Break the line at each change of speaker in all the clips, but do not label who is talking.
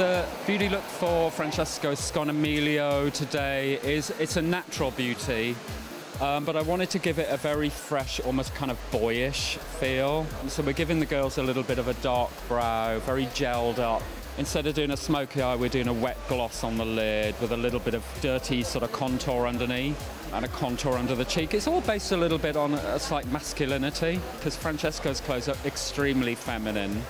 The beauty look for Francesco Scognamiglio today is it's a natural beauty, um, but I wanted to give it a very fresh, almost kind of boyish feel. So we're giving the girls a little bit of a dark brow, very gelled up. Instead of doing a smoky eye, we're doing a wet gloss on the lid with a little bit of dirty sort of contour underneath and a contour under the cheek. It's all based a little bit on a slight masculinity because Francesco's clothes are extremely feminine.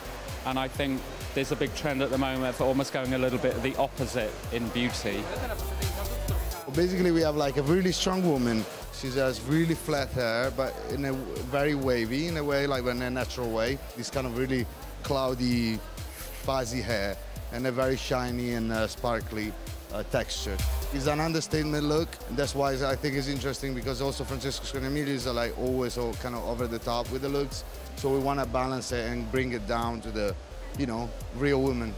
And I think there's a big trend at the moment for almost going a little bit the opposite in beauty.
Basically, we have like a really strong woman. She has really flat hair, but in a very wavy, in a way, like in a natural way. This kind of really cloudy, fuzzy hair, and a very shiny and uh, sparkly uh, texture. It's an understatement look, and that's why I think it's interesting because also Francesco Scognamiglio is uh, like always all kind of over the top with the looks. So we want to balance it and bring it down to the, you know, real woman.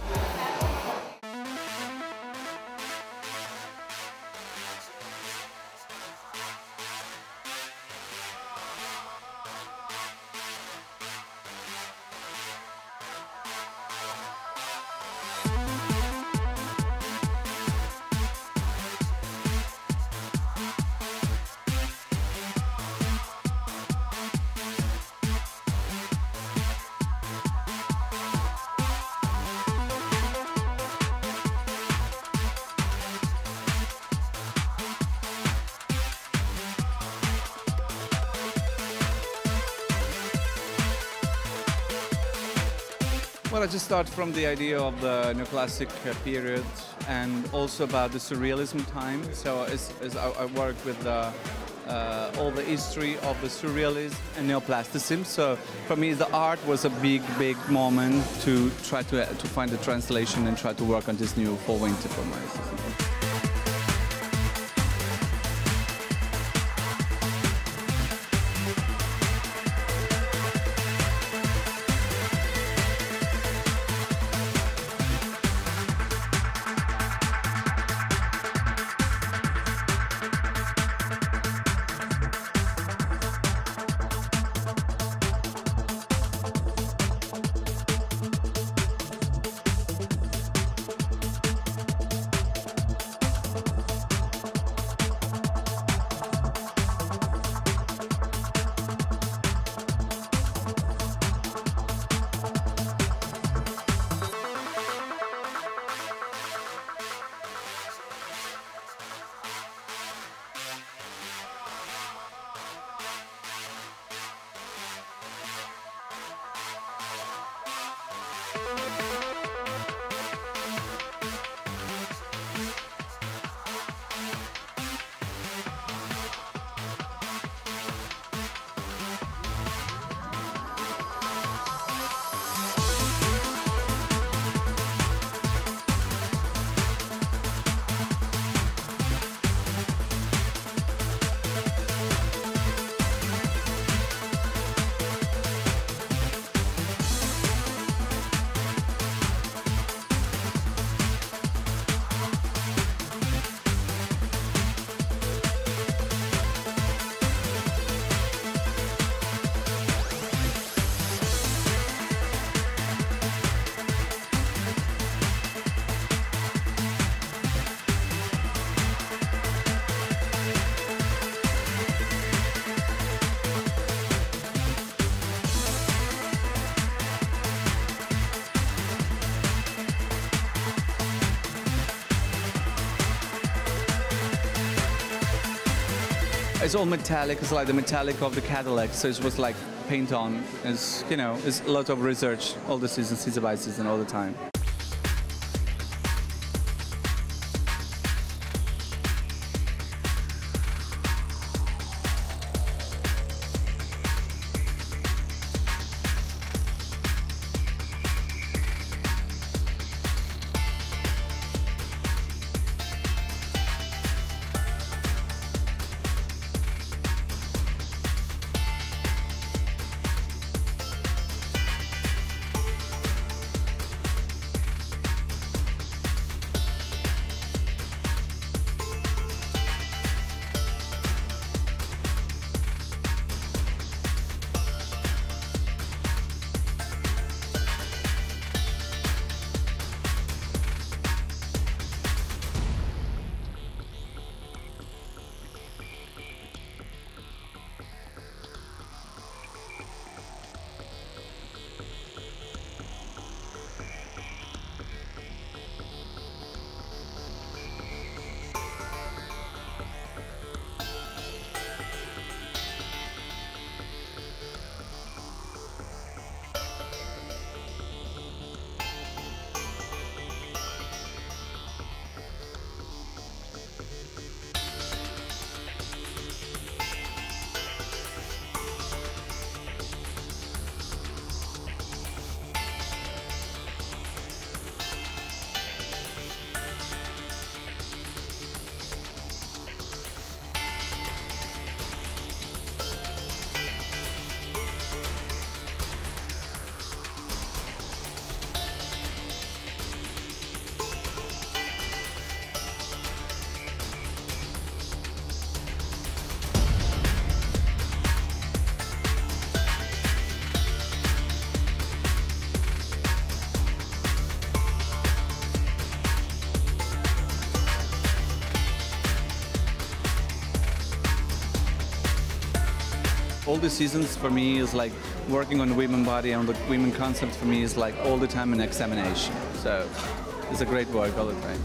Well, I just start from the idea of the neoclassic uh, period and also about the surrealism time. So as, I, I work with the, uh, all the history of the surrealism and neoplasticism. So for me, the art was a big, big moment to try to, to find the translation and try to work on this new fall winter for myself. It's all metallic. It's like the metallic of the Cadillac. So it was like paint on. It's you know, it's a lot of research all the season, season by season, all the time. All the seasons for me is like working on the women body and the women concept for me is like all the time an examination. So it's a great work all the time.